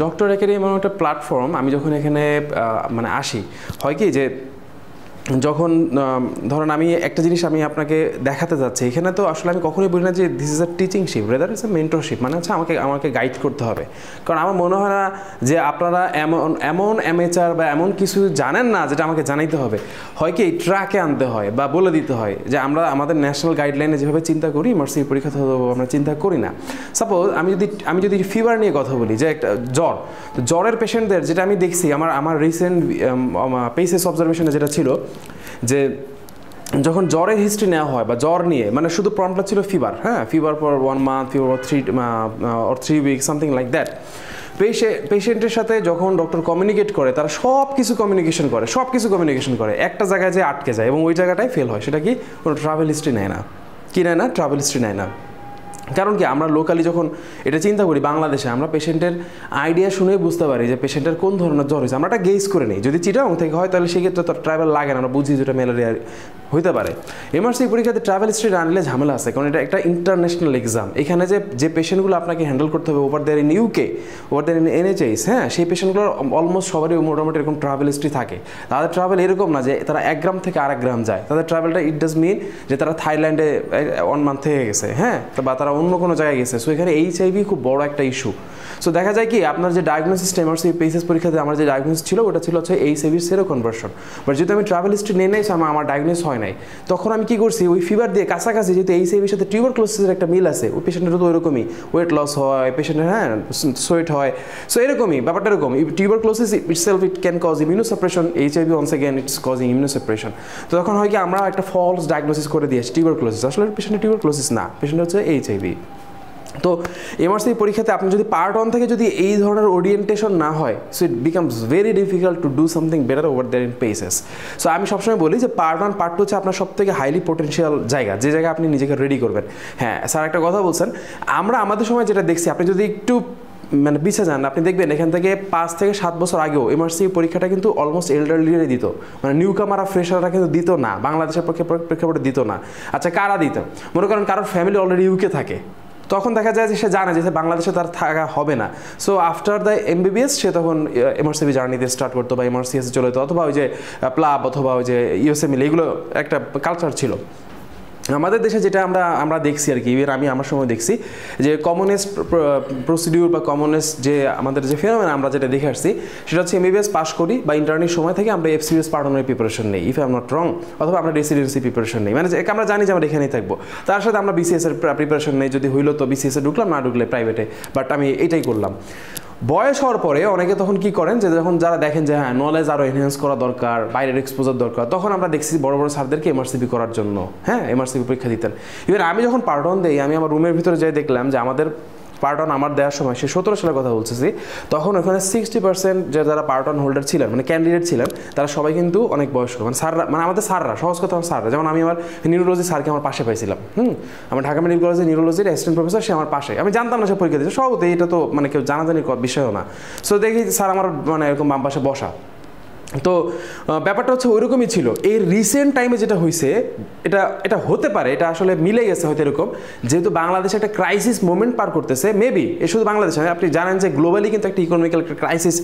Doctor academy এমন একটা platform আমি যখন এখানে মানে আসি হয় কি যে যখন ধরেন আমি একটা জিনিস আমি আপনাকে দেখাতে যাচ্ছি, এখানে তো আসলে আমি কখনোই বলি না যে this is a teachingship rather is a mentorship মানে হচ্ছে আমাকে আমাকে গাইড করতে হবে। কারণ আমার মনে হয় না যে আপনারা এমন এমন অ্যামেচার বা এমন কিছু জানেন না যেটা আমাকে জানাইতে হবে। হয় কি ট্র্যাকে আনতে হয় বা বলে দিতে হয় যে আমরা, আমাদের ন্যাশনাল গাইডলাইনে যেভাবে চিন্তা করি মার্সি পরীক্ষা আমরা চিন্তা করি না। সাপোজ আমি যদি আমি যদি ফিভার নিয়ে কথা বলি, যে একটা জ্বর জ্বরের পেশেন্টদের যেটা আমি দেখছি, আমার আমার রিসেন্ট পেসেস অবজারভেশনে যেটা ছিল যে যখন জ্বরের হিস্ট্রি নেওয়া হয় বা জ্বর নিয়ে মানে শুধু প্রবলেমটা ছিল ফিভার হ্যাঁ? Fever for one month fever three or three week something like that পেশেন্টের সাথে যখন ডক্টর কমিউনিকেট করে, তারা সব কিছু কমিউনিকেশন করে সব কিছু কমিউনিকেশন করে। একটা জায়গায় যে আটকে যায় এবং ওই জায়গাটাই ফেল হয়। সেটা কি? কোনো ট্রাভেল হিস্ট্রি নেয় না। কি নেয় না? ট্রাভেল হিস্ট্রি নেয় না। কারণ কি, আমরা লোকালি যখন এটা চিন্তা করি বাংলাদেশে, আমরা পেশেন্টের আইডিয়া শুনে বুঝতে পারি যে পেশেন্টের কোন ধরনের জ্বর হয়েছে। আমরা একটা গেস করে নিই। যদি চিটাং থেকে হয়, তাহলে সেক্ষেত্রে তো ট্রাইবাল লাগে না। আমরা বুঝি যেটা ম্যালেরিয়া হইতে পারে। এমআরসি পরীক্ষাতে ট্রাভেল হিস্ট্রি আনলে ঝামেলা আছে, কারণ এটা একটা ইন্টারন্যাশনাল এক্সাম এখানে যে যে পেশেন্টগুলো আপনাকে হ্যান্ডেল করতে হবে over there in UK over there in NHS হ্যাঁ সেই পেশেন্টগুলোর অলমোস্ট সবারই মোটামুটি এরকম ট্রাভেল হিস্ট্রি থাকে। তাদের ট্রাভেল এরকম না যে, তারা এক গ্রাম থেকে আরেক গ্রাম যায়। তাদের ট্রাভেলটা ইট ডাজ মিন যে তারা থাইল্যান্ডে ওয়ান মান্থ থেকে গেছে হ্যাঁ বা তারা অন্য কোনো জায়গায় গেছে। সো এখানে এইচআইভি খুব বড় একটা ইস্যু সো দেখা যায় কি, আপনার যে ডায়াগনোসিস এমআরসি পেসেস পরীক্ষাতে আমার যে ডায়াগনোসিস ছিল, ওটা ছিল হচ্ছে এইচআইভির সেরো কনভার্সন বাট যেহেতু আমি ট্রাভেল হিস্ট্রি নিয়ে নেই আমার ডায়াগনোস হয় নাই। তখন আমি কি করছি, ওই ফিভার দিয়ে কাছাকাছি যেহেতু এই এইচআইভির সাথে টিউবার ক্লোসিসের একটা মিল আছে, ওই পেশেন্টের তো ওইরকমই ওয়েট লস হয় পেশেন্টের হ্যাঁ সোয়েট হয় সো এরকমই, ব্যাপারটা এরকম tuberculosis itself it can cause immunosuppression HIV once again it's causing immunosuppression তো তখন হয় কি, আমরা একটা ফলস ডায়াগনোসিস করে দিয়েছি টিউবার ক্লোসিস আসলে পেশেন্টের টিউবার ক্লোসিস না পেশেন্ট হচ্ছে এইচআইভি তো এমআরসি পরীক্ষাতে আপনি যদি পার্ট ওয়ান থেকে যদি এই ধরনের ওরিয়েন্টেশন না হয় so it becomes very difficult to do something better over there in places so আমি সবসময় বলি যে পার্ট ওয়ান পার্ট টু হচ্ছে আপনার সব থেকে হাইলি পোটেন্সিয়াল জায়গা, যে জায়গায় আপনি নিজেকে রেডি করবেন। হ্যাঁ স্যার একটা কথা বলছেন, আমরা আমাদের সময় যেটা দেখছি, আপনি যদি একটু মানে পিছিয়ে যান, আপনি দেখবেন এখান থেকে পাঁচ থেকে সাত বছর আগেও এমআরসি পরীক্ষাটা কিন্তু অলমোস্ট এল্ডারলিরে দিত। মানে নিউ কামারা ফ্রেশাররা কিন্তু দিত না, বাংলাদেশের পক্ষে প্রেক্ষাপটে দিত না। আচ্ছা কারা দিত? মনে করেন কারোর ফ্যামিলি অলরেডি ইউকে থাকে। তখন দেখা যায় যে সে জানে যে বাংলাদেশে তার থাকা হবে না। সো আফটার দ্য এমবিবিএস সে তখন এমআরসিবি জার্নিতে স্টার্ট করতো বা এমআরসিএস চলে যেত, অথবা ওই যে প্লাব অথবা ওই যে ইউএসএমএল এগুলো একটা কালচার ছিল। আমাদের দেশে যেটা আমরা আমরা দেখছি আর কি আমি আমার সময় দেখছি, যে কমনেস্ট প্রসিডিউর বা কমনেস্ট যে আমাদের যে ফেরোমেন আমরা যেটা দেখে আসছি, সেটা হচ্ছে এমবিবিএস পাস করি বা ইন্টারনির সময় থেকে আমরা এফ এফসিবিএস পাঠানোর প্রিপারেশন নেই ইফ আম নট রং অথবা আমরা রেসিডেন্সি প্রিপারেশন নেই। মানে আমরা জানি যে আমরা এখানেই থাকব। তার সাথে আমরা বিসিএস এর প্রিপারেশন নেই, যদি হইল তো বিসিএস এ ঢুকলাম, না ঢুকলে প্রাইভেটে বাট আমি এটাই করলাম। বয়স হওয়ার পরে অনেকে তখন কি করেন যে যখন যারা দেখেন যে হ্যাঁ নলেজ আরও এনহেন্স করা দরকার, বাইরের এক্সপোজার দরকার, তখন আমরা দেখছি বড় বড় স্যারদেরকে এমআরসিপি করার জন্য। হ্যাঁ এমআরসিপি পরীক্ষা দিতেন। ইভেন আমি যখন পার্টন দিই, আমি আমার রুমের ভিতরে যাই দেখলাম যে আমাদের পার্টন আমার দেওয়ার সময়, সে সতেরো সালের কথা বলতেছি, তখন ওখানে সিক্সটি পার্সেন্ট যে যারা পার্টন হোল্ডার ছিলেন মানে ক্যান্ডিডেট ছিলেন, তারা সবাই কিন্তু অনেক বয়স্ক মানে স্যাররা মানে আমাদের স্যাররা, সহজ কথা আমার স্যাররা। যেমন আমি আমার নিউরোলজি স্যারকে আমার পাশে পাইছিলাম, হুম? আমার ঢাকা মেডিকেল কলেজে নিউরোলজির অ্যাসিস্ট্যান্ট প্রফেসর সে আমার পাশে। আমি জানতাম না সে পরীক্ষা দিচ্ছে সবতে এটা তো মানে কেউ জানাজানির বিষয়ও না। সো দেখি স্যার আমার মানে এরকম বাম পাশে বসা। তো ব্যাপারটা হচ্ছে ওইরকমই ছিল। এই রিসেন্ট টাইমে যেটা হয়েছে এটা এটা হতে পারে, এটা আসলে মিলে গেছে হয়তো এরকম। যেহেতু বাংলাদেশ একটা ক্রাইসিস মোমেন্ট পার করতেছে মেবি এ শুধু বাংলাদেশ আপনি জানেন যে গ্লোবালি কিন্তু একটা ইকোনমিক্যাল একটা ক্রাইসিস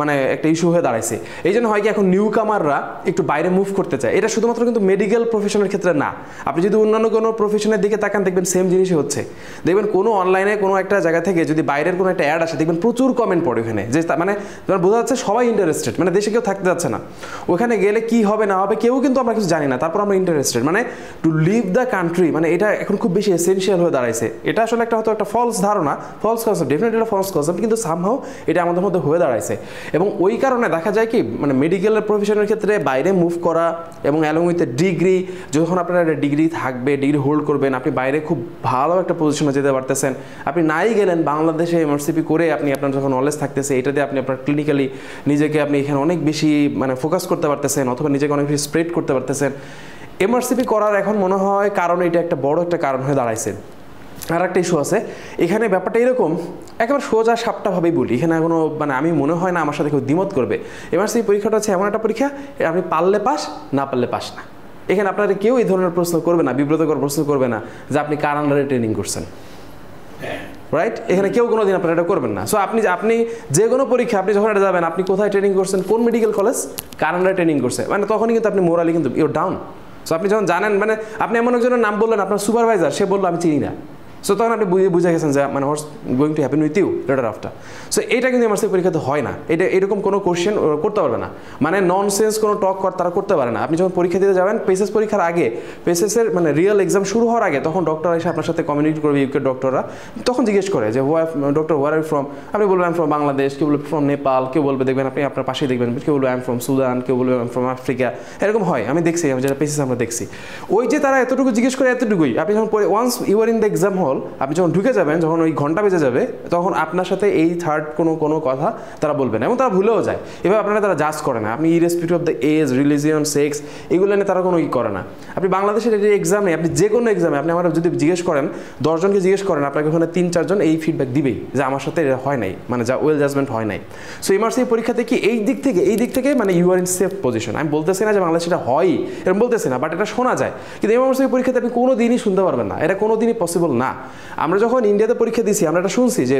মানে একটা ইস্যু হয়ে দাঁড়াইছে। এই জন্য হয় কি এখন নিউ কামাররা একটু বাইরে মুভ করতে চায়। এটা শুধুমাত্র কিন্তু মেডিকেল প্রফেশনের ক্ষেত্রে না। আপনি যদি অন্যান্য কোনো প্রফেশনের দিকে তাকান, দেখবেন সেম জিনিসই হচ্ছে। দেখবেন কোনো অনলাইনে কোনো একটা জায়গা থেকে যদি বাইরের কোনো একটা অ্যাড আসে, দেখবেন প্রচুর কমেন্ট পড়ে ওখানে। যে মানে বোঝা যাচ্ছে সবাই ইন্টারেস্টেড মানে দেশে কেউ থাকতে যাচ্ছে না। ওখানে গেলে কি হবে, না হবে, কেউ কিন্তু আমরা কিছু জানি না। তারপর আমরা ইন্টারেস্টেড মানে টু লিভ দ্য কান্ট্রি মানে এটা এখন খুব বেশি এসেন্সিয়াল হয়ে দাঁড়াইছে। এটা আসলে একটা হয়তো একটা ফলস ধারণা ফলস কনসেপ্ট ডেফিনেটলি একটা ফলস কনসেপ্ট কিন্তু সামহাও এটা আমাদের মধ্যে হয়ে দাঁড়াইছে। এবং ওই কারণে দেখা যায় কি মানে মেডিকেলের প্রফেশনের ক্ষেত্রে বাইরে মুভ করা এবং অ্যালং উইথ ডিগ্রি যখন আপনার একটা ডিগ্রি থাকবে ডিগ্রি হোল্ড করবেন, আপনি বাইরে খুব ভালো একটা পজিশনে যেতে পারতেছেন। আপনি নাই গেলেন, বাংলাদেশে এমআরসিপি করে আপনি আপনার যখন নলেজ থাকতেছে এটাতে আপনি আপনার ক্লিনিক্যালি নিজেকে আপনি এখানে অনেক বেশি মানে ফোকাস করতে পারতেছেন অথবা নিজেকে অনেক বেশি স্প্রেড করতে পারতেছেন। এমআরসিপি করার এখন মনে হয় কারণ এটা একটা বড় একটা কারণ হয়ে দাঁড়াইছে। আর একটা ইস্যু আছে, এখানে ব্যাপারটা এরকম, একেবারে সোজা সাপটাভাবেই বলি। এখানে কোনো মানে আমি মনে হয় না আমার সাথে কেউ দ্বিমত করবে। এমআরসি পরীক্ষাটা হচ্ছে এমন একটা পরীক্ষা আপনি পারলে পাস, না পারলে পাস না। এখানে আপনারা কেউ এই ধরনের প্রশ্ন করবে না, বিব্রতকর প্রশ্ন করবে না যে আপনি কার আন্ডারে ট্রেনিং করছেন। রাইট এখানে কেউ কোনো দিন আপনারা এটা করবেন না। সো আপনি আপনি যে কোনো পরীক্ষা, আপনি যখন এটা যাবেন, আপনি কোথায় ট্রেনিং করছেন, কোন মেডিকেল কলেজ কানাডা ট্রেনিং করছে মানে তখনই কিন্তু আপনি মোরালি কিন্তু ইউর ডাউন সো আপনি যখন জানেন মানে আপনি এমন একজনের নাম বললেন, আপনার সুপারভাইজার সে বলল, আমি চিনি না। সো তখন আপনি বুঝে বুঝে গেছেন যে মানে what's going to happen with you later after so এটা কিন্তু এমআরসি পরীক্ষাতে হয় না। এটা এরকম কোনো কোশ্চেন করতে পারবে না। মানে নন সেন্স কোনো টক কর, তারা করতে পারে না। আপনি যখন পরীক্ষা দিতে যাবেন পেসেস পরীক্ষার আগে পেসেসের মানে রিয়েল এক্সাম শুরু হওয়ার আগে, তখন ডক্টর এসে আপনার সাথে কমিউনিকেট করবে ইউকে ডক্টররা তখন জিজ্ঞেস করে যে ডক্টর ওয়ার আর ফ্রম আপনি বলবেন ফ্রম বাংলাদেশ কেউ বলবে ফ্রম নেপাল কেউ বলবে, দেখবেন আপনি আপনার পাশেই দেখবেন। কেউ বলবে আম ফ্রম সুদান কেউ বলবে আম ফ্রম আফ্রিকা এরকম হয়। আমি দেখছি যেটা পেসেস আমরা দেখছি। ওই যে তারা এতটুকু জিজ্ঞেস করে, এতটুকুই। আপনি যখন once you are in the exam hall আপনি যখন ঢুকে যাবেন, যখন ওই ঘণ্টা বেজে যাবে, তখন আপনার সাথে এই থার্ড কোনো কোনো কথা তারা বলবে না এবং তারা ভুলেও যায়। এভাবে আপনারা তারা জাজ করে না। আপনি irrespective of the age religion sex এগুলো নিয়ে তারা কোনো ই করে না। আপনি বাংলাদেশের যে এক্সামে আপনি যে কোনো এক্সামে আপনি আমার যদি জিজ্ঞেস করেন দশজনকে জিজ্ঞেস করেন, আপনাকে ওখানে তিন চারজন এই ফিডব্যাক দিবেই যে আমার সাথে এটা হয় নাই মানে যা ওয়েল জাজমেন্ট হয় নাই। সো এমআরসি পরীক্ষাতে কি এই দিক থেকে, এই দিক থেকে মানে you are in safe position আমি বলতেছি না যে বাংলাদেশ এটা হয়, এরকম বলতেছি না বাট এটা শোনা যায়। কিন্তু এমআরসি পরীক্ষাতে আপনি কোনো দিনই শুনতে পারবেন না। এটা কোনো দিনই পসিবল না। আমরা যখন ইন্ডিয়াতে পরীক্ষা দিছি আমরা এটা শুনছি যে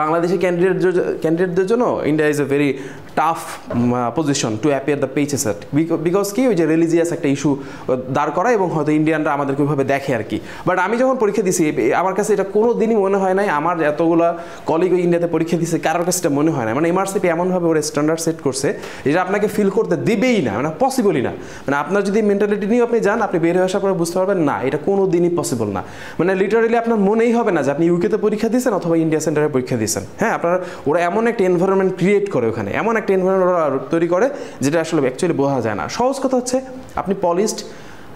বাংলাদেশি ক্যান্ডিডেট ক্যান্ডিডেটদের জন্য India is a very tough position to appear the PACES at because কি? ওই যে রিলিজিয়াস একটা ইস্যু দাঁড় করা এবং হয়তো ইন্ডিয়ানরা আমাদেরকে ওইভাবে দেখে আর কি। বাট আমি যখন পরীক্ষা দিছি আমার কাছে এটা কোনো দিনই মনে হয় নাই। আমার এতগুলো কলিগ ইন্ডিয়াতে পরীক্ষা দিছে, কারোর কাছে এটা মনে হয় না মানে এমআরসিপি এমনভাবে ওরা স্ট্যান্ডার্ড সেট করছে, যেটা আপনাকে ফিল করতে দিবেই না মানে পসিবলই না। মানে আপনার যদি মেন্টালিটি নিয়ে আপনি যান, আপনি বের হয়ে আসার পরে বুঝতে পারবেন, না, এটা কোনো দিনই পসিবল না। মানে লিটারেলি আপনার মনেই হবে না যে আপনি ইউকেতে পরীক্ষা দিয়েছেন অথবা ইন্ডিয়া সেন্টারে পরীক্ষা দিয়েছেন। হ্যাঁ আপনারা, ওরা এমন একটা এনভায়রনমেন্ট ক্রিয়েট করে ওখানে, এমন একটা এনভায়রনমেন্ট ওরা তৈরি করে, যেটা আসলে অ্যাকচুয়ালি বোঝা যায় না। সহজ কথা হচ্ছে, আপনি পলিশড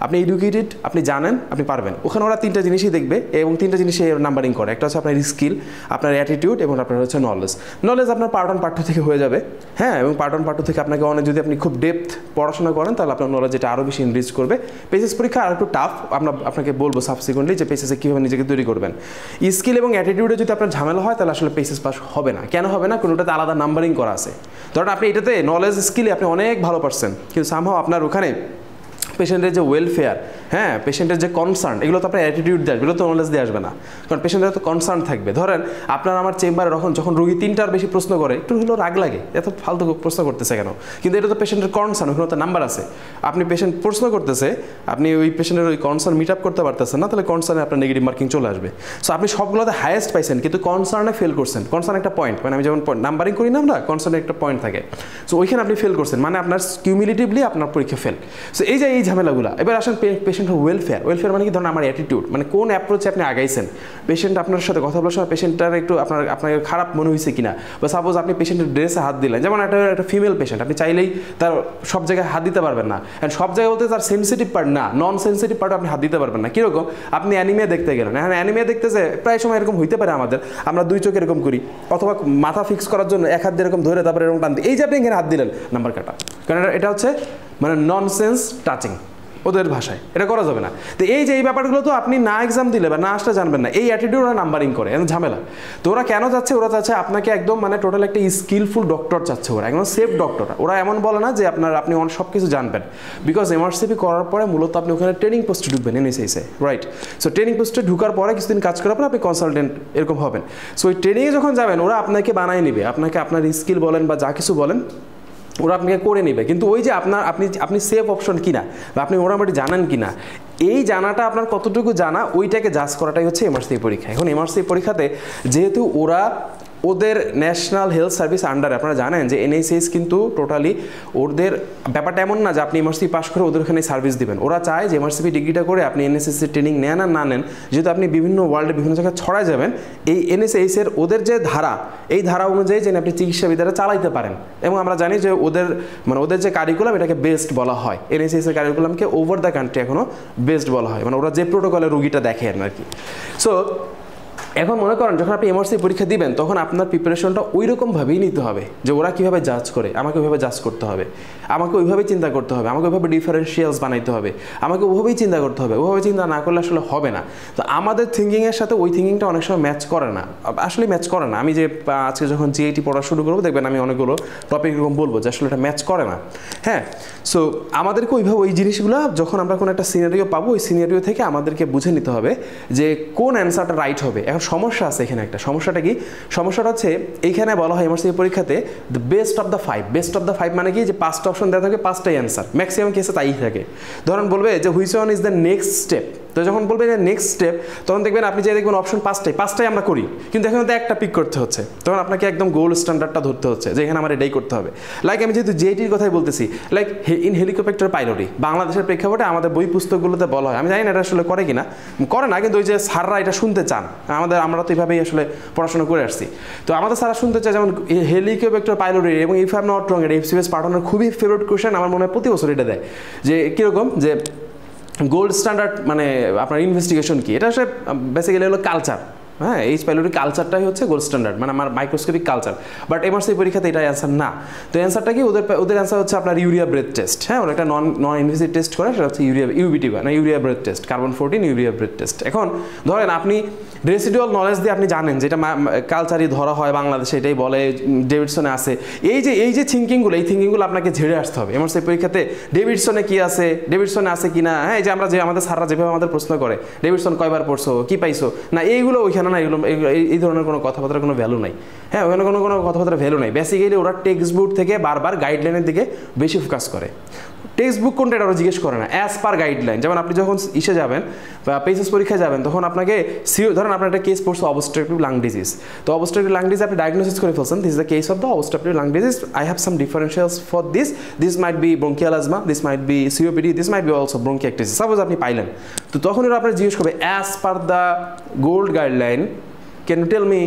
আপনি এডুকেটেড আপনি জানেন, আপনি পারবেন। ওখানে ওরা তিনটা জিনিসই দেখবে এবং তিনটা জিনিসই নাম্বারিং করে। একটা হচ্ছে আপনার স্কিল আপনার অ্যাটিটিউড এবং আপনার হচ্ছে নলেজ নলেজ আপনার পার্ট ওয়ান পার্ট থেকে হয়ে যাবে। হ্যাঁ এবং পার্ট ওয়ান পার্ট থেকে আপনাকে অনেক যদি আপনি খুব ডেপথ পড়াশোনা করেন, তাহলে আপনার নলেজ এটা আরও বেশি ইনক্রিজ করবে। পেসেস পরীক্ষা আর একটু টাফ আমরা আপনাকে বলব সাবসিকুয়েন্টলি যে পেসেসে কীভাবে নিজেকে তৈরি করবেন। স্কিল এবং অ্যাটিটিউডে যদি আপনার ঝামেলা হয়, তাহলে আসলে পেসেস পাস হবে না। কেন হবে না? কোনোটাতে আলাদা নাম্বারিং করা আছে। ধরেন আপনি এটাতে নলেজ স্কিলে আপনি অনেক ভালো পারছেন কিন্তু সামহাও আপনার ওখানে পেশেন্টের যে ওয়েলফেয়ার হ্যাঁ পেশেন্টের যে কনসার্ন এগুলো তো আপনার অ্যাটিটিউড দেয় এগুলো তো নলেজ দিয়ে আসবে না। কারণ পেশেন্টের তো কনসার্ন থাকবে। ধরেন, আপনার আমার চেম্বারে যখন যখন রুগী তিনটার বেশি প্রশ্ন করে, একটু হলেও রাগ লাগে। এত ফালতু প্রশ্ন করতেছে কেন? কিন্তু এটা তো পেশেন্টের কনসার্ন ওখানে তো নাম্বার আছে। আপনি পেশেন্ট প্রশ্ন করতেছে, আপনি ওই পেশেন্টের ওই কনসার্ন মিট আপ করতে পারতেছেন না, তাহলে কনসার্নে আপনার নেগেটিভ মার্কিং চলে আসবে। সো আপনি সবগুলোতে হায়েস্ট পাইছেন, কিন্তু কনসার্নে ফেল করছেন। কনসার্ন একটা পয়েন্ট মানে আমি যেমন নাম্বারিং করি না আমরা কনসার্নে একটা পয়েন্ট থাকে। সো ওইখানে আপনি ফেল করছেন মানে আপনার কিউমিলেটিভলি আপনার পরীক্ষা ফেল সো এই যে, এই ঝামেলাগুলো। এবার আসেন পেশেন্টের ওয়েলফেয়ার ওয়েলফেয়ার মানে কি? ধরুন আমার অ্যাটিটিউড মানে কোন অ্যাপ্রোচে আপনি আগাইছেন? পেশেন্ট আপনার সাথে কথা বলার সময় পেশেন্টটার একটু আপনার আপনার খারাপ মনে হয়েছে কিনা? বা সাপোজ আপনি পেশেন্টের ড্রেসে হাত দিলেন। যেমন একটা একটা ফিমেল পেশেন্ট আপনি চাইলেই তার সব জায়গায় হাত দিতে পারবেন না। অ্যান্ড সব জায়গায় বলতে তার সেন্সিটিভ পার্ট না। নন সেন্সিটিভ পার্ট আপনি হাত দিতে পারবেন না। কীরকম? আপনি অ্যানিমে দেখতে গেলেন। হ্যাঁ অ্যানিমে দেখতেছে প্রায় সময় এরকম হইতে পারে আমাদের। আমরা দুই চোখ এরকম করি। অথবা মাথা ফিক্স করার জন্য এক হাত এরকম ধরে তারপরে এরকম টান এই যে আপনি এখানে হাত দিলেন নাম্বার কাটা। কারণ এটা হচ্ছে মানে নন সেন্স টাচিং ওদের ভাষায়। এটা করা যাবে না। তো এই যে এই ব্যাপারগুলো তো আপনি না এক্সাম দিলে বা না আসলে জানবেন না, এই অ্যাটিটিউড ওরা নাম্বারিং করে এমন ঝামেলা। তো ওরা কেন যাচ্ছে? ওরা চাচ্ছে আপনাকে একদম মানে টোটাল একটা স্কিলফুল ডক্টর চাচ্ছে ওরা, একদম সেফ ডক্টর ওরা এমন বলে না যে আপনার, আপনি অনেক সব কিছু জানবেন। বিকজ এমআরসিপি করার পরে মূলত আপনি ওখানে ট্রেনিং পোস্টে ঢুকবেন এনএসএসে রাইট সো ট্রেনিং পোস্টে ঢুকার পরে কিছুদিন কাজ করার পরে আপনি কনসালটেন্ট এরকম হবেন। সো ওই ট্রেনিংয়ে যখন যাবেন, ওরা আপনাকে বানায় নেবে। আপনাকে আপনার স্কিল বলেন বা যা কিছু বলেন ওরা আপনাকে করে নেবে। কিন্তু ওই যে আপনার, আপনি আপনি সেফ অপশন কিনা বা আপনি মোটামুটি জানেন কিনা, এই জানাটা আপনার কতটুকু জানা, ওইটাকে জাজ করাটাই হচ্ছে এমআরসি পরীক্ষা। এখন এমআরসি পরীক্ষাতে যেহেতু ওরা ওদের ন্যাশনাল হেলথ সার্ভিস আন্ডারে আপনারা জানেন যে এনএসএস কিন্তু টোটালি ওদের ব্যাপারটা এমন না যে আপনি এমআরসি পাস করে ওদের ওখানে সার্ভিস দিবেন। ওরা চায় যে এমআরসিপি ডিগ্রিটা করে আপনি এনএসএস এর ট্রেনিং নেন আর না নেন। যেহেতু আপনি বিভিন্ন ওয়ার্ল্ডে বিভিন্ন জায়গায় ছড়ায় যাবেন, এই এনএসএস এর ওদের যে ধারা, এই ধারা অনুযায়ী যেন আপনি চিকিৎসা বিদ্যাটা চালাইতে পারেন। এবং আমরা জানি যে ওদের মানে ওদের যে কারিকুলাম এটাকে বেস্ট বলা হয়। এনএসএস এর কারিকুলামকে ওভার দ্য কান্ট্রি এখনও বেস্ট বলা হয়। মানে ওরা যে প্রোটোকলে রুগীটা দেখেন আর কি। সো এখন মনে করেন, যখন আপনি এমআরসি পরীক্ষা দিবেন, তখন আপনার প্রিপারেশনটা ওই রকমভাবেই নিতে হবে যে ওরা কীভাবে জাজ করে, আমাকে ওইভাবে জাজ করতে হবে, আমাকে ওইভাবেই চিন্তা করতে হবে, আমাকে ওইভাবে ডিফারেন্সিয়ালস বানাইতে হবে, আমাকে ওইভাবেই চিন্তা করতে হবে ওইভাবে চিন্তা না করলে আসলে হবে না। তো আমাদের থিঙ্কিংয়ের সাথে ওই থিঙ্কিংটা অনেক সময় ম্যাচ করে না আসলে ম্যাচ করে না। আমি যে আজকে যখন জিআইটি পড়া শুরু করব, দেখবেন আমি অনেকগুলো টপিক এরকম বলব যে আসলে এটা ম্যাচ করে না। হ্যাঁ সো আমাদেরকে ওইভাবে ওই জিনিসগুলো যখন আমরা কোনো একটা সিনারিও পাবো, ওই সিনারিও থেকে আমাদেরকে বুঝে নিতে হবে যে কোন অ্যান্সারটা রাইট হবে। এখন সমস্যা আছে এখানে একটা। সমস্যাটা কি? সমস্যাটা হচ্ছে এইখানে বলা হয় এমআরসি পরীক্ষাতে the best of the five best of the five মানে কি? যে পাঁচটা অপশন দেওয়া থাকে, পাঁচটাই অ্যান্সার ম্যাক্সিমাম কেসে তাই থাকে। ধরুন বলবে যে which one is the next step তো যখন বলবে যে নেক্সট স্টেপ তখন দেখবেন আপনি যে দেখবেন অপশন পাঁচটাই পাঁচটাই আমরা করি। কিন্তু এখন তো একটা পিক করতে হচ্ছে। তখন আপনাকে একদম গোল্ড স্ট্যান্ডার্ডটা ধরতে হচ্ছে যে এখানে আমার এটাই করতে হবে। লাইক আমি যেহেতু জেটির কথাই বলতেছি লাইক ইন হেলিকপ্টার পাইলটি বাংলাদেশের প্রেক্ষাপটে আমাদের বই পুস্তকগুলোতে বলা হয়। আমি জানি না এটা আসলে করে কিনা। করে না, কিন্তু ওই যে স্যাররা এটা শুনতে চান। আমাদের, আমরা তো এইভাবেই আসলে পড়াশোনা করে আসছি। তো আমাদের স্যারা শুনতে চায় যেমন হেলিকপ্টার পাইলটের এবং ইফ আম নট রং এটা এফসিএস পাঠানোর খুবই ফেভারিট কোয়েশন আমার মনে হয় প্রতি বছর এটা দেয়। যে কীরকম? যে গোল্ড স্ট্যান্ডার্ড মানে আপনার ইনভেস্টিগেশন কি? এটা আসলে বেসিক্যালি হলো কালচার হ্যাঁ এইচ পাইলটের কালচারটাই হচ্ছে গোল্ড স্ট্যান্ডার্ড মানে আমার মাইক্রোস্কোপিক কালচার বাট এমআরসি পরীক্ষাতে এটা অ্যান্সার না। তো অ্যান্সারটা কি? ওদের ওদের অ্যান্সার হচ্ছে আপনার ইউরিয়া ব্রেথ টেস্ট হ্যাঁ ওরা একটা নন নন ইনভেসিভ টেস্ট করে, সেটা হচ্ছে ইউরিয়া ইউবিটি বা না urea breath test carbon fourteen urea breath test এখন ধরেন আপনি রেসিডুয়াল নলেজ দিয়ে আপনি জানেন যেটা কালচারই ধরা হয় বাংলাদেশে, এটাই বলে ডেভিডসনে আছে। এই যে এই যে থিঙ্কিংগুলো এই থিঙ্কিংগুলো আপনাকে ঝেড়ে আসতে হবে। এমআরসি পরীক্ষাতে ডেভিডসনে কি আছে? ডেভিডসনে আছে কি না হ্যাঁ এই যে আমরা যে আমাদের স্যাররা যেভাবে আমাদের প্রশ্ন করে ডেভিডসন কয়বার পড়ছো? কি পাইছো? না, এইগুলো ওইখানে না এগুলো, এই ধরনের কোনো কথাবার্তার কোনো ভ্যালু নাই। হ্যাঁ ওখানে কোনো কোনো কথাবার্তার ভ্যালু নাই। বেসিক্যালি ওরা টেক্সট বুক থেকে বারবার গাইডলাইনের দিকে বেশি ফোকাস করে। টেক্সট বুক কোনটা এটা জিজ্ঞেস করে না অ্যাজ পার গাইডলাইন যেমন আপনি যখন ইসে যাবেন বা পেসেস পরীক্ষায় যাবেন, তখন আপনাকে সিও ধরেন আপনার একটা কেস পড়ছে অবস্ট্রাকটিভ লাং ডিজিজ তো অবস্ট্রাকটিভ লাং ডিজিজ আপনি ডায়াগনোসিস করে ফেলছেন this the case of the obstructive lung disease I have some differentials for this this might be bronchial asthma this might be COPD this might be also bronchiectasis suppose আপনি পাইলেন, তো তখন ওরা আপনার জিজ্ঞেস করবে as per the GOLD guideline can you tell me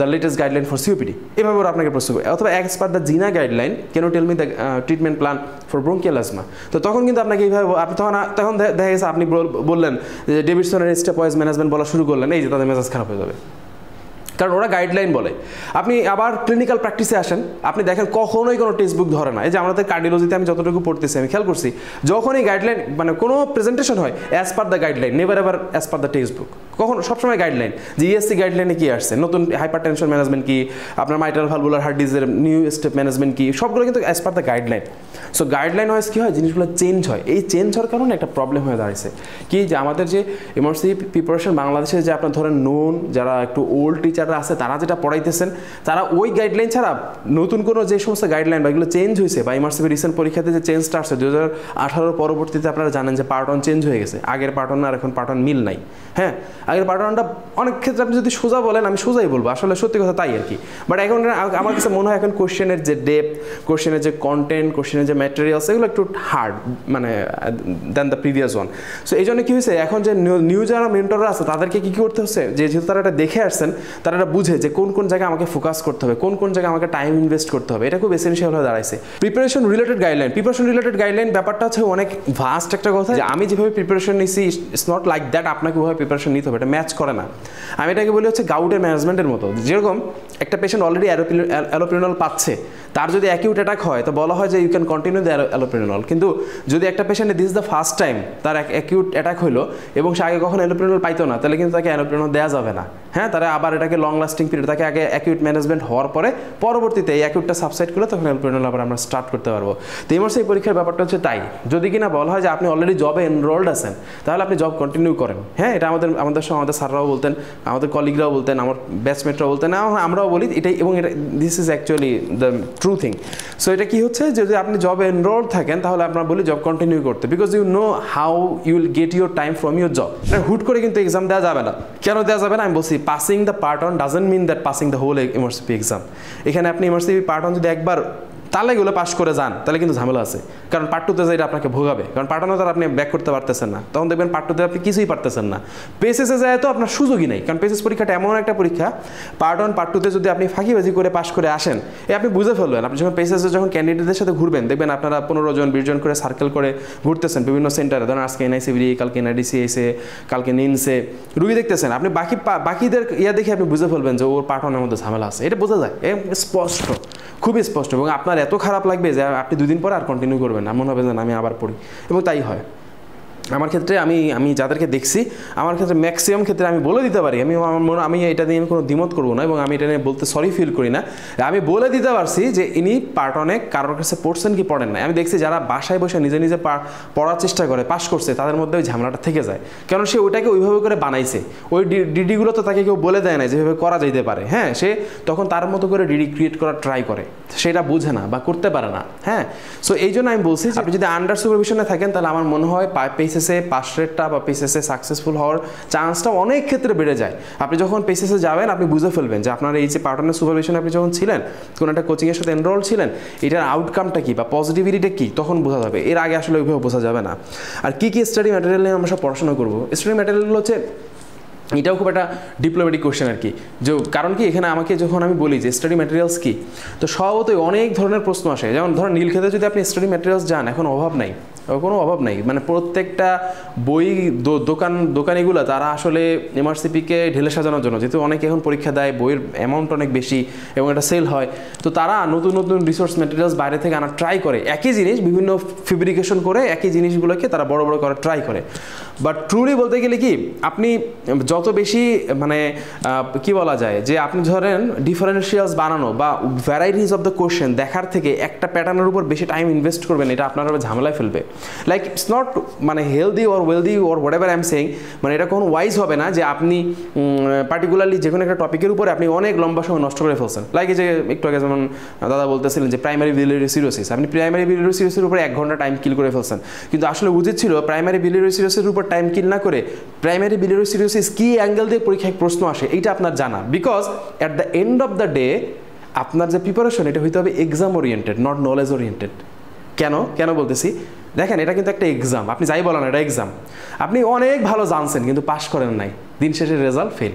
the latest guideline for COPD এভাবে ওরা আপনাকে প্রশ্ন করে। অথবা as per the GINA guideline can you tell me the treatment plan for bronchial asthma তো তখন কিন্তু আপনাকে এইভাবে আপনি তখন তখন দেখা গেছে আপনি বললেন যে ডেভিডসনের স্টেপ ওয়াইজ ম্যানেজমেন্ট বলা শুরু করলেন, এই যে তাদের মেজাজ খারাপ হয়ে যাবে। কারণ ওরা গাইডলাইন বলে। আপনি আবার ক্লিনিক্যাল প্র্যাকটিসে আসেন, আপনি দেখেন কখনোই কোনো টেক্সট বুক ধরে না। এই যে আমাদের কার্ডিওলজিতে আমি যতটুকু পড়তেছি, আমি খেয়াল করছি, যখনই গাইডলাইন মানে কোনো প্রেজেন্টেশন হয় as per the guideline never ever as per the text book কখনো, সবসময় গাইডলাইন যে ইএসসি গাইডলাইনে কী আসছে? নতুন হাইপার টেনশন ম্যানেজমেন্ট কী? আপনার mitral valvular heart ডিজের new step management কী? সবগুলো কিন্তু as per the guideline so guideline wise কী হয়? জিনিসগুলো চেঞ্জ হয়। এই চেঞ্জ হওয়ার কারণে একটা প্রবলেম হয়ে দাঁড়িয়েছে কি যে আমাদের যে এমার্সি প্রিপারেশন বাংলাদেশে যে আপনার ধরেন নোন যারা একটু ওল্ড টিচাররা আছে, তারা যেটা পড়াইতেছেন, তারা ওই গাইডলাইন ছাড়া নতুন কোনো যে সমস্ত গাইডলাইন বা এগুলো চেঞ্জ হয়েছে বা ইমার্সিভি রিসেন্ট পরীক্ষাতে যে চেঞ্জটা আসছে দু হাজার পরবর্তীতে আপনারা জানেন যে পার্টন চেঞ্জ হয়ে গেছে। আগের পার্টন আর এখন পার্টন মিল নাই। হ্যাঁ? আগের পার্টনটা অনেক ক্ষেত্রে আপনি যদি সোজা বলেন, আমি সোজাই বলব। আসলে সত্যি কথা তাই আর কি। বাট এখন আমার কাছে মনে হয় এখন কোশ্চেনের যে ডেপ কোশ্চেনের যে কন্টেন্ট কোশ্চেনের যে ম্যাটেরিয়ালস এগুলো একটু হার্ড মানে than the previous one so এই জন্য কী হয়েছে এখন যে নিউ যারা মেন্টররা আছে, তাদেরকে কী কী করতে হচ্ছে? যে যেহেতু তারা এটা দেখে আসছেন, তারা এটা বুঝে যে কোন কোন জায়গায় আমাকে ফোকাস করতে হবে, কোন কোন জায়গায় আমাকে টাইম ইনভেস্ট করতে হবে, এটা খুব এসেন্সিয়াল হয়ে দাঁড়াইছে। Preparation related guideline preparation related guideline ব্যাপারটা হচ্ছে অনেক ভাস্ট একটা কথা যে আমি যেভাবে প্রিপারেশন নিছি ইটস নট লাইক দ্যাট আপনাকে ওভাবে প্রিপারেশন নিতে হবে, এটা ম্যাচ করে না। আমি এটাকে বলি হচ্ছে গাউটের ম্যানেজমেন্টের মতো। যেরকম একটা পেশেন্ট অলরেডি অ্যালোপ্রিনল পাচ্ছে তার যদি অ্যাকিউট অ্যাটাক হয়, তো বলা হয় যে you can continue the allopurinol কিন্তু যদি একটা পেশেন্টে দিস দ্য ফার্স্ট টাইম তার অ্যাকিউট অ্যাটাক হলো এবং সে আগে কখন অ্যালোপ্রিনল পাইতো না, তাহলে কিন্তু তাকে অ্যালোপ্রিনল দেওয়া যাবে না। হ্যাঁ তারা আবার এটাকে লং লাস্টিং পিরিয়ড তাকে আগে অ্যাকিউট ম্যানেজমেন্ট হওয়ার পরে পরবর্তীতে এই অ্যাকিউটটা সাবসাইড করলে তখন অ্যালোপ্রিনল আবার আমরা স্টার্ট করতে পারব। তো এই পরীক্ষার ব্যাপারটা হচ্ছে তাই। যদি কিনা বলা হয় যে আপনি অলরেডি জবে এনরোল্ড আছেন, তাহলে আপনি জব কন্টিনিউ করেন। হ্যাঁ এটা আমাদের আমাদের সঙ্গে আমাদের স্যাররাও বলতেন, আমাদের কলিগরাও বলতেন, আমার ব্যাচমেটরাও বলতেন, আমরাও বলি এটাই এবং এটা this is actually the true thing so এটা কি হচ্ছে? যদি আপনি জব এনরোল থাকেন, তাহলে আপনার বলি জব কন্টিনিউ করতে। Because you know how you will get your time from your job হুট করে কিন্তু এক্সাম দেওয়া যাবে না। কেন দেওয়া যাবে না? আমি বলছি passing the part on doesn't mean that passing the whole university exam এখানে আপনি ইউনিভার্সিটি পার্ট অন যদি একবার তাহলে এগুলো পাস করে যান, তাহলে কিন্তু ঝামেলা আছে। কারণ পার্ট টুতে যাই আপনাকে ভোগাবে, কারণ পার্ট ওয়ানে তো আপনি ব্যাক করতে পারতেছেন না। তখন দেখবেন পার্ট টুতে আপনি কিছুই পারতেছেন না। পেসেসে যায় তো আপনার সুযোগই নেই, কারণ পেসেস পরীক্ষাটা এমন একটা পরীক্ষা পার্ট ওয়ান পার্ট টুতে যদি আপনি ফাঁকিবাজি করে পাস করে আসেন, এ আপনি বুঝে ফেলবেন। আপনি যখন পেসেসে যখন ক্যান্ডিডেটদের সাথে ঘুরবেন, দেখবেন আপনারা পনেরো জন, বিশ জন করে সার্কেল করে ঘুরতেছেন বিভিন্ন সেন্টারে ধরেন আজকে এনআইসিবিডি কালকে এনআইডিসি এসে, কালকে নিনসে রুগী দেখতেছেন, আপনি বাকি বাকিদের ইয়া দেখে আপনি বুঝে ফেলবেন যে ওর পার্ট ওয়ানের মধ্যে ঝামেলা আছে। এটা বোঝা যায় স্পষ্ট, খুবই স্পষ্ট। এবং আপনার এত খারাপ লাগবে যে আপনি দুদিন পর আর কন্টিনিউ করবেন এমন হবে যে আমি আবার পড়ি। এবং তাই হয়। আমার ক্ষেত্রে আমি আমি যাদেরকে দেখছি, আমার ক্ষেত্রে ম্যাক্সিমাম ক্ষেত্রে আমি বলে দিতে পারি। আমি আমার মনে, আমি এটা নিয়ে কোনো দ্বিমত করব না এবং আমি এটা নিয়ে বলতে সরি ফিল করি না। আমি বলে দিতে পারছি যে ইনি পার্ট অনেক কারোর কাছে পড়ছেন কি পড়েন না আমি দেখছি যারা বাসায় বসে নিজে নিজে পড়ার চেষ্টা করে পাশ করছে, তাদের মধ্যে ওই ঝামেলাটা থেকে যায়। কারণ সে ওইটাকে ওইভাবে করে বানাইছে। ওই ডিডিগুলো তো তাকে কেউ বলে দেয় না যেভাবে করা যেতে পারে। হ্যাঁ সে তখন তার মতো করে ডিডি ক্রিয়েট করার ট্রাই করে। সেটা বুঝে না বা করতে পারে না। হ্যাঁ সো এই জন্য আমি বলছি আপনি যদি আন্ডার সুপারভিশনে থাকেন, তাহলে আমার মনে হয় পেসেসে পাস রেটটা বা পেসেসে সাকসেসফুল হওয়ার চান্সটা অনেক ক্ষেত্রে বেড়ে যায়। আপনি যখন পেসেসে যাবেন, আপনি বুঝে ফেলবেন যে আপনার এই যে পার্টনার সুপারভিশনে আপনি যখন ছিলেন, কোনো একটা কোচিংয়ের সাথে এনরোল ছিলেন, এটার আউটকামটা কী বা পজিটিভিটিটা কী, তখন বোঝা যাবে। এর আগে আসলে ওইভাবে বোঝা যাবে না। আর কী কী স্টাডি ম্যাটেরিয়াল নিয়ে আমরা সব পড়াশোনা করব? স্টাডি ম্যাটেরিয়ালগুলো হচ্ছে, এটাও খুব একটা ডিপ্লোমেটিক কোশ্চেন আর কি। যে কারণ কি, এখানে আমাকে যখন আমি বলি যে স্টাডি ম্যাটেরিয়ালস কী, তো স্বভাবতই অনেক ধরনের প্রশ্ন আসে। যেমন ধরুন, নীলক্ষেতে যদি আপনি স্টাডি ম্যাটেরিয়ালস যান, এখন অভাব নাই। কোনো অভাব নাই। মানে প্রত্যেকটা বই দোকান, দোকানিগুলো তারা আসলে এমআরসিপিকে ঢেলে সাজানোর জন্য। যেহেতু অনেকে এখন পরীক্ষা দেয়, বইয়ের অ্যামাউন্ট অনেক বেশি এবং এটা সেল হয়। তো তারা নতুন নতুন রিসোর্স ম্যাটেরিয়ালস বাইরে থেকে আনার ট্রাই করে। একই জিনিস বিভিন্ন ফেব্রিকেশন করে একই জিনিসগুলোকে তারা বড় বড় করার ট্রাই করে। বাট ট্রুলি বলতে গেলে কি, আপনি যত বেশি মানে কি বলা যায়, যে আপনি ধরেন ডিফারেন্সিয়ালস বানানো বা ভ্যারাইটিস অফ দ্য কোশ্চেন দেখার থেকে একটা প্যাটার্নের উপর বেশি টাইম ইনভেস্ট করবেন, এটা আপনার ঝামেলায় ফেলবে। লাইক ইটস নট মানে healthy or wealthy or whatever I am saying মানে এটা কোনো ওয়াইজ হবে না যে আপনি পার্টিকুলারলি যে কোনো একটা টপিকের উপরে আপনি অনেক লম্বা সময় নষ্ট করে ফেলছেন। লাইক যে একটু আগে যেমন দাদা বলতেছিলেন যে প্রাইমারি বিলিয়ারি সিরোসিস আপনি প্রাইমারি বিলিয়ারি সিরোসিসের উপরে এক ঘণ্টা টাইম কিল করে ফেলছেন। কিন্তু আসলে উচিত ছিল প্রাইমারি বিলিয়ারি সিরোসিসের উপর টাইম কিল না করে প্রাইমারি বিলিয়ারি সিরোসিস কি অ্যাঙ্গেল দিয়ে পরীক্ষায় প্রশ্ন আসে, এইটা আপনার জানা। Because at the end of the day আপনার যে প্রিপারেশন এটা হইতে হবে exam oriented not knowledge oriented কেন? কেন বলতেছি? দেখেন, এটা কিন্তু একটা এক্সাম আপনি যাই বলেন, এটা এক্সাম আপনি অনেক ভালো জানছেন, কিন্তু পাশ করেন নাই। দিন শেষে রেজাল্ট ফেল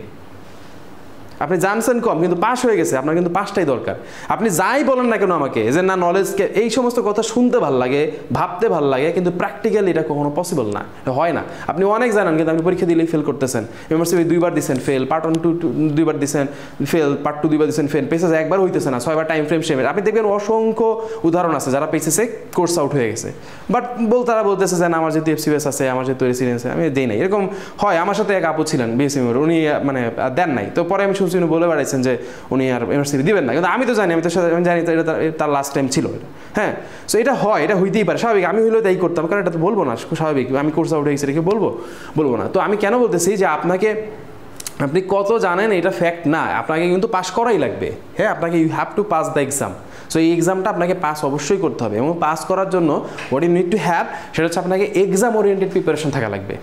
আপনি জানছেন কম, কিন্তু পাশ হয়ে গেছে, আপনার কিন্তু পাশটাই দরকার। আপনি যাই বলেন না কেন আমাকে, যে না নলেজকে এই সমস্ত কথা শুনতে ভালো লাগে, ভাবতে ভালো লাগে, কিন্তু প্র্যাকটিক্যালি এটা কখনো পসিবল না হয় না। আপনি অনেক জানেন, কিন্তু আপনি পরীক্ষা দিলেই ফেল করতেছেন। এমআরসিবি দুইবার দিচ্ছেন ফেল পার্ট ওয়ান টু দুইবার দিচ্ছেন ফেল পার্ট টু দুইবার দিচ্ছেন ফেল পেসেস একবার হইতেছে না, ছয়বার টাইম ফ্রেম সেমের আপনি দেখবেন অসংখ্য উদাহরণ আছে যারা পেসেসে কোর্স আউট হয়ে গেছে। বাট বল তারা বলতেছে যে আমার যেহেতু এফসিএস আছে, আমার যেহেতু রেসিডেন্স আমি দেই নাই। এরকম হয়। আমার সাথে এক আপু ছিলেন বিএসএমের উনি মানে দেন নাই। তো পরে আমি শুনছি উনি বলে বেড়াইছেন যে উনি আর এমআরসিবি দিবেন না। কিন্তু আমি তো জানি, আমি তো আমি জানি তো এটা তার- লাস্ট টাইম ছিল এটা। হ্যাঁ? সো এটা হয়, এটা হইতেই পারে, স্বাভাবিক। আমি হইলেও তাই করতাম, কারণ এটা তো বলব না, স্বাভাবিক। আমি কোর্স আউট হয়ে এটা কি বলব? বলব না। তো আমি কেন বলতেছি যে আপনাকে আপনি কত জানেন এটা ফ্যাক্ট না, আপনাকে কিন্তু পাস করাই লাগবে। হ্যাঁ? আপনাকে you have to pass the exam so এই এক্সামটা আপনাকে পাস অবশ্যই করতে হবে এবং পাস করার জন্য what you need to have সেটা হচ্ছে আপনাকে এক্সাম ওরিয়েন্টেড প্রিপারেশন থাকা লাগবে।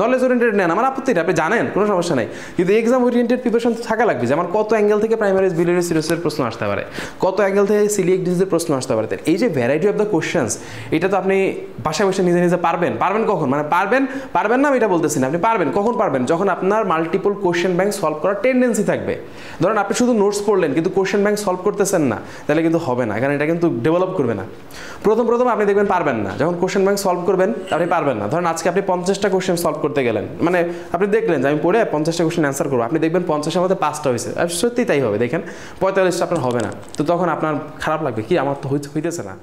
নলেজ ওরিয়েন্টেড নেন, আমার আপত্তি আপনি জানেন, কোনো সমস্যা নেই। কিন্তু এক্সাম ওরিয়েন্টেড প্রিপারেশন থাকা লাগবে, যে আমার কত অ্যাঙ্গেল থেকে প্রাইমারি বিলিয়ারি সিরিয়াসের প্রশ্ন আসতে পারে, কত অ্যাঙ্গেল থেকে সিলিয়েক ডিজিজের প্রশ্ন আসতে পারে। এই যে ভ্যারাইটি অফ দ্য কোশ্চেন্স এটা তো আপনি বাসায় বসে নিজে নিজে পারবেন। পারবেন কখন? মানে পারবেন পারবেন না আমি এটা বলতেছি না, আপনি পারবেন, কখন পারবেন? যখন আপনার মাল্টিপল কোশ্চেন ব্যাংক সলভ করার টেন্ডেন্সি থাকবে। ধরেন আপনি শুধু নোটস পড়লেন, কিন্তু কোশ্চেন ব্যাংক সলভ করতেছেন না, তাহলে কিন্তু হবে না, কারণ এটা কিন্তু ডেভেলপ করবে না। প্রথম প্রথম আপনি দেখবেন পারবেন না। যখন কোশ্চেন ব্যাংক সলভ করবেন, আপনি পারবেন না। ধরেন আজকে আপনি পঞ্চাশটা কোশ্চেন সলভ করতে গেলেন। মানে আপনি দেখলেন যে আমি পড়ে পঞ্চাশটা কোশ্চেন অ্যান্সার করব। আপনি দেখবেন পঞ্চাশের মধ্যে পাঁচটা হয়েছে। সত্যি তাই হবে, দেখেন। পঁয়তাল্লিশটা আপনার হবে না। তো তখন আপনার খারাপ লাগবে, কি? আমার তো হইতেছে না।